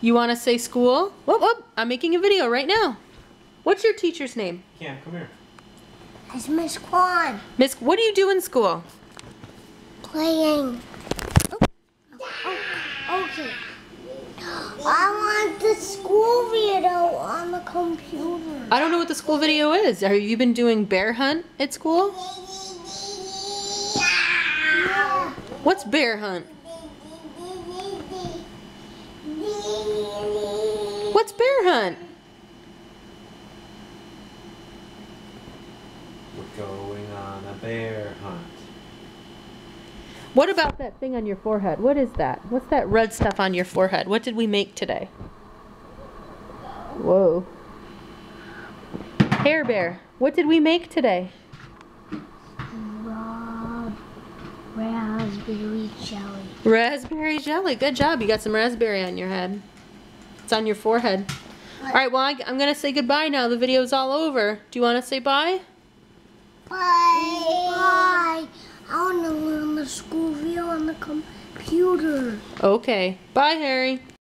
You want to say school? Whoop, whoop. I'm making a video right now. What's your teacher's name? Cam, come here. It's Miss Kwan Miss, what do you do in school? playing. Oh, okay. I want the school video on the computer. I don't know what the school video is. Have you been doing bear hunt at school? Yeah. What's bear hunt? What's bear hunt? We're going on a bear hunt. What about that thing on your forehead? What is that? What's that red stuff on your forehead? What did we make today? Whoa. Hair Bear, what did we make today? Rob, raspberry jelly. Raspberry jelly. Good job. You got some raspberry on your head. It's on your forehead. All right, well, I, I'm going to say goodbye now. The video's all over. Do you want to say bye? Bye. Bye. I want to learn the school video on the computer. Okay. Bye, Harry.